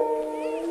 Sim.